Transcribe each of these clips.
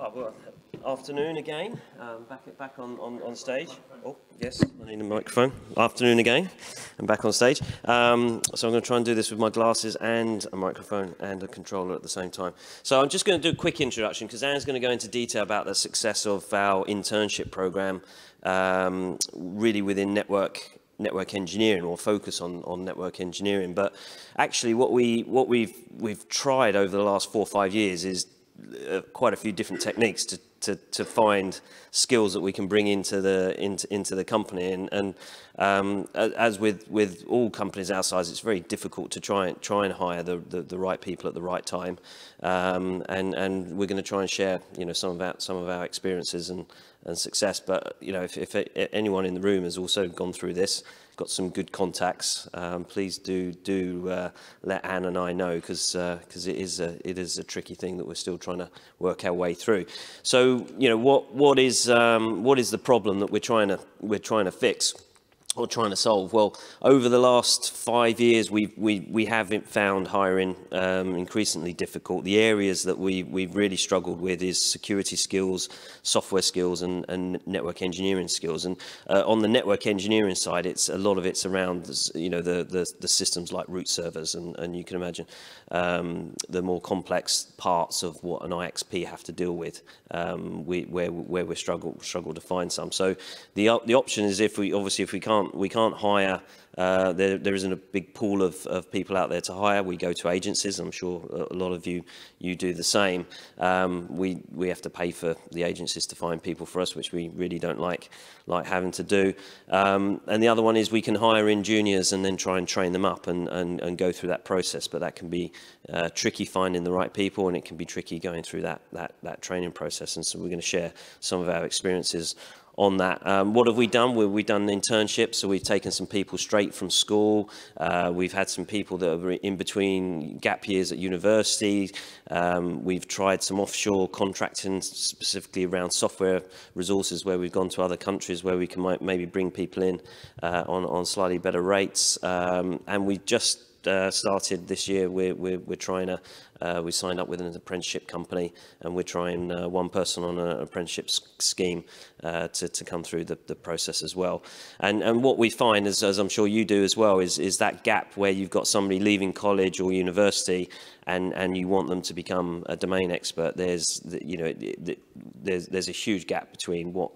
Oh, well, afternoon again. Um, back back on, on, on stage. Oh, yes, I need a microphone. Afternoon again. I'm back on stage. Um, so I'm going to try and do this with my glasses and a microphone and a controller at the same time. So I'm just going to do a quick introduction because Anne's going to go into detail about the success of our internship program, um, really within network network engineering or focus on, on network engineering. But actually what, we, what we've, we've tried over the last four or five years is uh, quite a few different techniques to, to, to find skills that we can bring into the into, into the company. And, and um, as with with all companies our size it's very difficult to try and try and hire the, the, the right people at the right time. Um, and and we're going to try and share you know some of our some of our experiences and and success. But you know if, if anyone in the room has also gone through this got some good contacts, um, please do do uh, let Anne and I know because because uh, it is a it is a tricky thing that we're still trying to work our way through. So you know what what is um, what is the problem that we're trying to we're trying to fix? Or trying to solve? Well, over the last five years, we've, we, we have found hiring um, increasingly difficult. The areas that we, we've really struggled with is security skills, software skills, and, and network engineering skills. And uh, on the network engineering side, it's a lot of it's around you know the, the, the systems like root servers, and, and you can imagine um, the more complex parts of what an IXP have to deal with, um, we, where, where we struggle struggle to find some. So the, the option is if we obviously if we can't can't we can't hire. Uh, there, there isn't a big pool of, of people out there to hire. We go to agencies. I'm sure a lot of you you do the same. Um, we we have to pay for the agencies to find people for us, which we really don't like like having to do. Um, and the other one is we can hire in juniors and then try and train them up and and, and go through that process. But that can be uh, tricky finding the right people, and it can be tricky going through that that that training process. And so we're going to share some of our experiences on that. Um, what have we done? We, we've done internships, so we've taken some people straight from school. Uh, we've had some people that are in between gap years at university. Um, we've tried some offshore contracting, specifically around software resources, where we've gone to other countries where we can might, maybe bring people in uh, on, on slightly better rates. Um, and we just uh, started this year, we're, we're, we're trying to, uh, we signed up with an apprenticeship company and we're trying uh, one person on an apprenticeship scheme uh, to, to come through the, the process as well. And, and what we find, is, as I'm sure you do as well, is, is that gap where you've got somebody leaving college or university and, and you want them to become a domain expert. There's, you know, there's, there's a huge gap between what,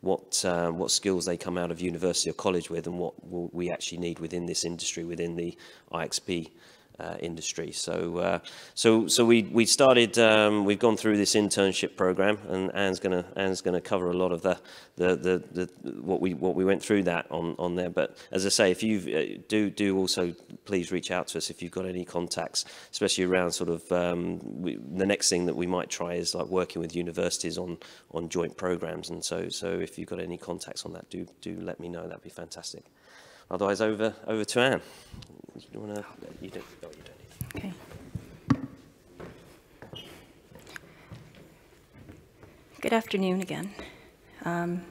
what, uh, what skills they come out of university or college with and what we actually need within this industry, within the IXP uh, industry. So, uh, so, so we we started. Um, we've gone through this internship program, and Anne's gonna Anne's gonna cover a lot of the the the, the what we what we went through that on on there. But as I say, if you uh, do do also please reach out to us if you've got any contacts, especially around sort of um, we, the next thing that we might try is like working with universities on on joint programs. And so so if you've got any contacts on that, do do let me know. That'd be fantastic. Otherwise, over over to Anne. You want to? You don't. Oh, you don't need. Okay. Good afternoon again. Um,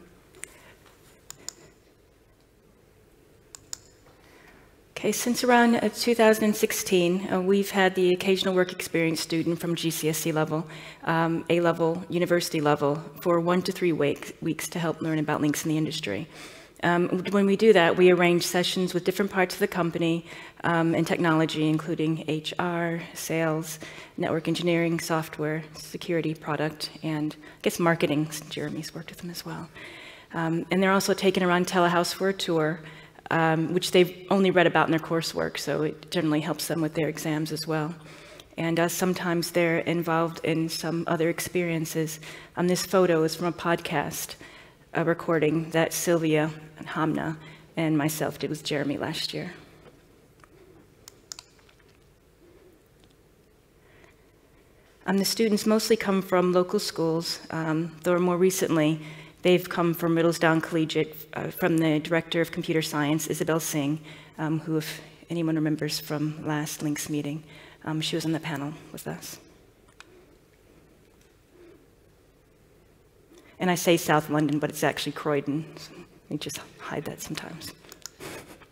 Okay, since around uh, 2016, uh, we've had the occasional work experience student from GCSE level, um, A level, university level, for one to three weeks, weeks to help learn about LINX in the industry. Um, when we do that, we arrange sessions with different parts of the company um, and technology, including HR, sales, network engineering, software, security, product, and I guess marketing. Jeremy's worked with them as well. Um, and they're also taken around Telehouse for a tour, um, which they've only read about in their coursework, so it generally helps them with their exams as well. And uh, sometimes they're involved in some other experiences. Um, this photo is from a podcast a recording that Sylvia and Hamna and myself did with Jeremy last year. Um, the students mostly come from local schools, um, though more recently they've come from Riddlesdown Collegiate uh, from the Director of Computer Science, Isabel Singh, um, who, if anyone remembers from last LINX meeting, um, she was on the panel with us. And I say South London, but it's actually Croydon. So we just hide that sometimes.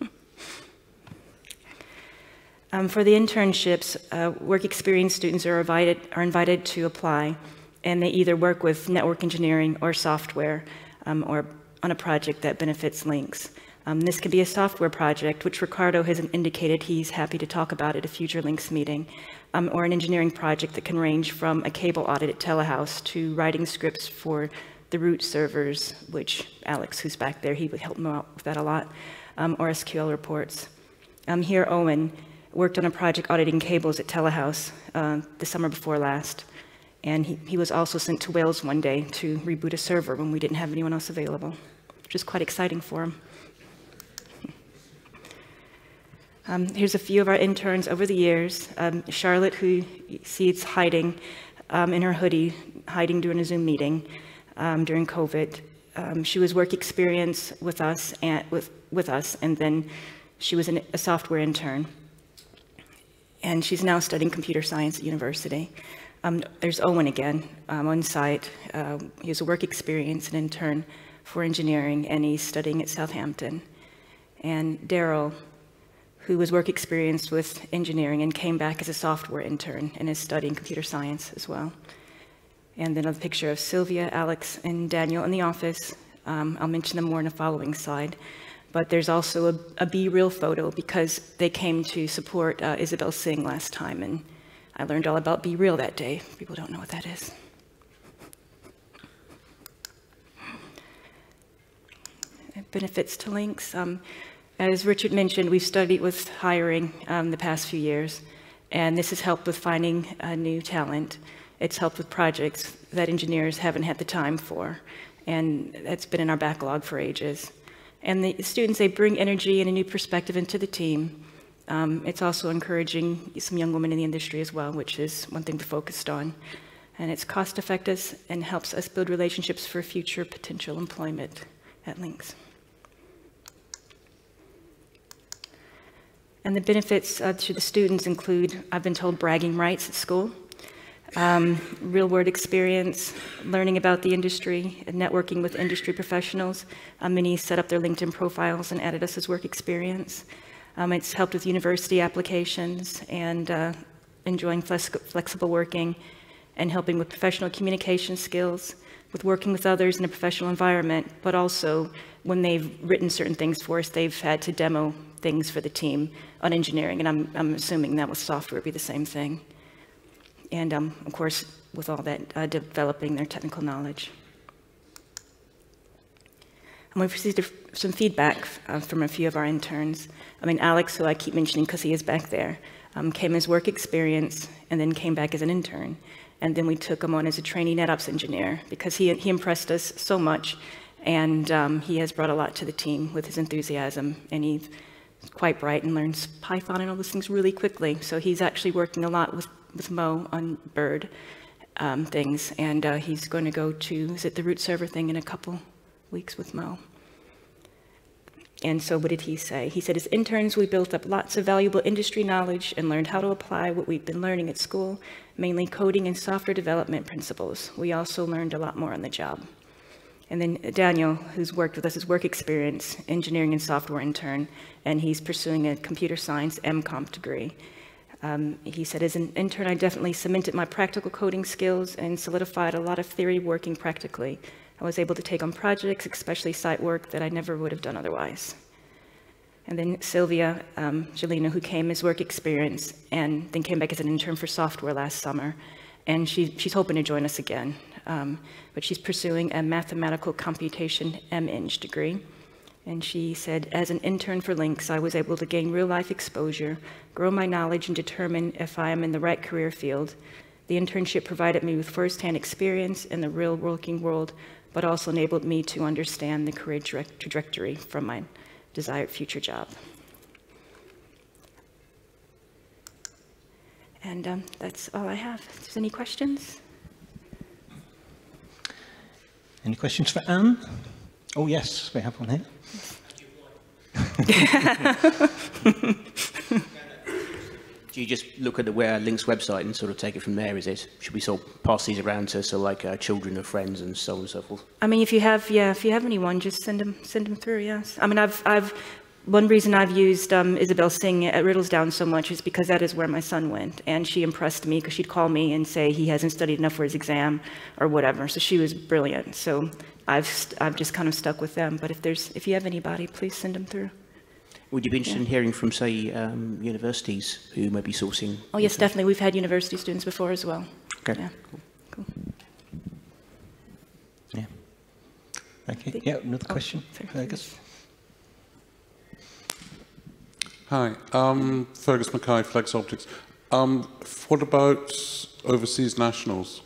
um, for the internships, uh, work experience students are invited, are invited to apply. and they either work with network engineering or software um, or on a project that benefits LINX. Um, this could be a software project, which Ricardo has indicated he's happy to talk about at a future LINX meeting, um, or an engineering project that can range from a cable audit at Telehouse to writing scripts for the root servers, which Alex, who's back there, he would help me out with that a lot, um, or SQL reports. Um, here, Owen worked on a project auditing cables at Telehouse uh, the summer before last. And he, he was also sent to Wales one day to reboot a server when we didn't have anyone else available, which is quite exciting for him. Um, here's a few of our interns over the years. Um, Charlotte, who you see it's hiding um, in her hoodie, hiding during a Zoom meeting um, during COVID. Um, she was work experience with us and with, with us, and then she was an, a software intern. And she's now studying computer science at university. Um, there's Owen again um, on site. Uh, he has a work experience, an intern for engineering, and he's studying at Southampton. And Daryl, who was work experienced with engineering and came back as a software intern and is studying computer science as well. And then a picture of Sylvia, Alex, and Daniel in the office. Um, I'll mention them more in a following slide. But there's also a, a BeReal photo because they came to support uh, Isabel Singh last time, and I learned all about BeReal that day. People don't know what that is. Benefits to LINX. Um, as Richard mentioned, we've studied with hiring um, the past few years, and this has helped with finding uh, new talent. It's helped with projects that engineers haven't had the time for, and that's been in our backlog for ages. And the students, they bring energy and a new perspective into the team. Um, it's also encouraging some young women in the industry as well, which is one thing we focused on. And it's cost effective and helps us build relationships for future potential employment at LINX. And the benefits uh, to the students include, I've been told, bragging rights at school, um, real world experience, learning about the industry, and networking with industry professionals. Uh, many set up their LinkedIn profiles and added us as work experience. Um, it's helped with university applications and uh, enjoying flex flexible working and helping with professional communication skills, with working with others in a professional environment, but also when they've written certain things for us, they've had to demo things for the team on engineering, and I'm, I'm assuming that with software would be the same thing. And um, of course, with all that, uh, developing their technical knowledge. And we've received some feedback uh, from a few of our interns. I mean, Alex, who I keep mentioning because he is back there, um, came as work experience and then came back as an intern. And then we took him on as a trainee NetOps engineer because he, he impressed us so much. And um, he has brought a lot to the team with his enthusiasm. And he's quite bright and learns Python and all those things really quickly. So he's actually working a lot with, with Mo on Bird um, things. And uh, he's going to go to, is it the root server thing in a couple weeks with Mo. And so what did he say? He said, as interns, we built up lots of valuable industry knowledge and learned how to apply what we've been learning at school, mainly coding and software development principles. We also learned a lot more on the job. And then Daniel, who's worked with us, his work experience, engineering and software intern, and he's pursuing a computer science MComp degree. Um, he said, as an intern, I definitely cemented my practical coding skills and solidified a lot of theory working practically. I was able to take on projects, especially site work, that I never would have done otherwise. And then Sylvia um, Jelena, who came as work experience and then came back as an intern for software last summer. And she, she's hoping to join us again. Um, but she's pursuing a mathematical computation MEng degree. And she said, as an intern for LINX, I was able to gain real life exposure, grow my knowledge, and determine if I am in the right career field. The internship provided me with firsthand experience in the real working world but also enabled me to understand the career trajectory from my desired future job. And um, that's all I have. If there's any questions? Any questions for Anne? Oh, yes, we have one here. Do you just look at the Where LINX website and sort of take it from there, is it? Should we sort of pass these around to sort of like uh, children of friends and so on and so forth? I mean, if you have, yeah, if you have anyone, just send them, send them through, yes. I mean, I've, I've one reason I've used um, Isabel Singh at Riddlesdown so much is because that is where my son went, and she impressed me because she'd call me and say he hasn't studied enough for his exam or whatever. So she was brilliant. So I've st- I've just kind of stuck with them. But if there's if you have anybody, please send them through. Would you be interested in hearing from, say, um, universities who may be sourcing? Oh yes, definitely. We've had university students before as well. Okay. Yeah. Cool. Yeah. Okay. Yeah, another Oh, question, sorry. Hi, um, Fergus Mackay, Flexoptix. Um, what about overseas nationals?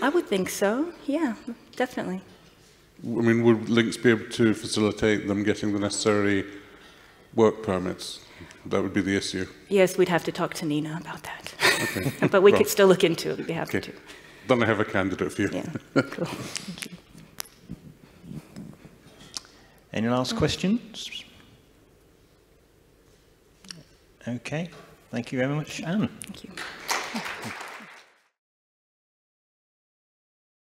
I would think so. Yeah, definitely. I mean, would LINX be able to facilitate them getting the necessary work permits? That would be the issue. Yes, we'd have to talk to Nina about that. Okay. but we Well, could still look into it. We'd be happy Okay. to. Then I have a candidate for you. Yeah. Cool. Thank you. Any last questions? Okay. Thank you very much, Anne. Thank you.